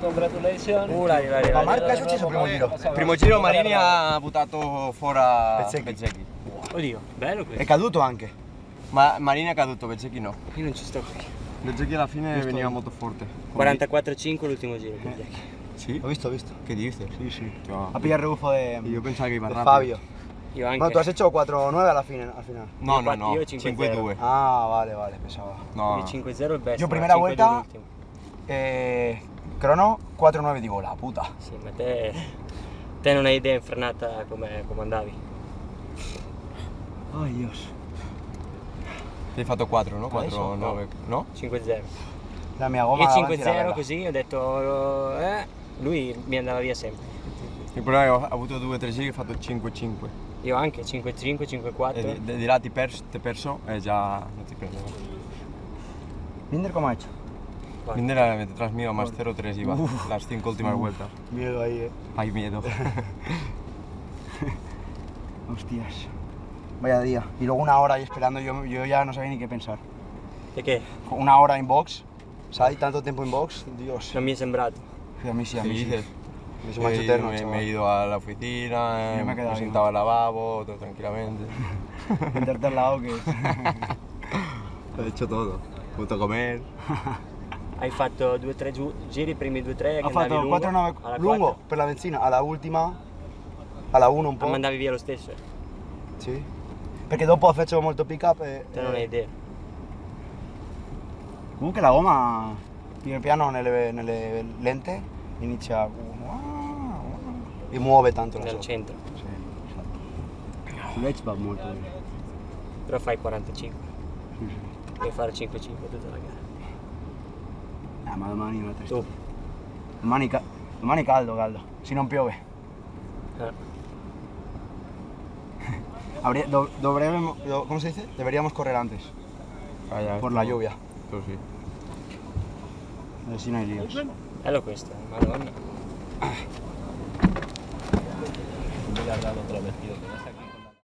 Congratulations. Uh, la, la, la, Ma Marca è il primo giro? Primo giro Marini ha buttato fuori Bezzecchi. Bezzecchi. Oddio, bello È questo. caduto anche. Ma Marini è caduto, Bezzecchi no. Io non ci sto qui. Bezzecchi alla fine veniva molto forte. 44-5 l'ultimo giro. quindi. Sì? Ho visto, ho visto. ¿Qué dices? Sí, sí. Yo, A pillar rebufo de, yo pensaba que iba de rápido. Fabio. Io anche. Bueno, tú has hecho 4-9 alla fine, al final. No, no, no. Io 5-0. 5-2. Ah, vale, vale, pensaba. No. Quindi 5-0 il best. Io ma 5-2 vuelta- l'ultimo. Eh, crono 4-9, digo, la puta. Sì, ma te, te non hai idea in frenata come, come andavi. Ay, Dios. Ti hai fatto 4, no? 4, Adesso? 9, no? 5-0. La mia gomma Io era 5-0 bella. così ho detto... Eh, lui mi andava via sempre. Il problema è che ho avuto 2-3 giri che ho fatto 5-5. Io anche 5-5, 5-4. E di, di là ti perso, ti perso e già non ti prendevo. Minder, ¿cómo ha hecho? Minder era detrás mío, más 0-3 iba. Las 5 últimas vueltas. Miedo ahí, eh. Hay miedo. Hostias. Vaya día. Y luego una hora ahí esperando, yo, yo ya no sabía ni qué pensar. E che? Una hora in box, ¿sabes? Tanto tiempo in box, Dios. Non mi è sembrato. Sí, a mí sí, a ¿Qué mí sí. dices? Me macho Eh, eterno, me, me he ido a la oficina, eh, me he me, he sentado al lavabo, todo tranquilamente. Meterte al lado que... Ho hecho todo. He potuto comer. Hai fatto 2-3 giu- giri, i primi 2-3 che Ha andavi fatto lungo. 4-9 alla lungo 4, per la benzina, alla ultima, alla 1 un po'. Ma andavi via lo stesso. eh. Sì. Perché dopo facevo molto pick up e... Te non hai idea. Comunque la gomma, piano piano nelle, nelle lente, inizia... E muove tanto la Nel sopra. centro. Sì, esatto. Sull'edge va molto bene. Però fai 45. Sì, sì. Devi fare 5-5 tutta la gara. Ah, ma domani è una. Tu. Domani, ca- domani caldo, caldo. Se non piove. Eh. Habría- do- do- ¿Cómo se dice? Deberíamos correr antes. Ah, ya, Por la lluvia. esto sí. Así no hay líos. Bello questo, madonna. Voy a dar otro vestido que ves aquí.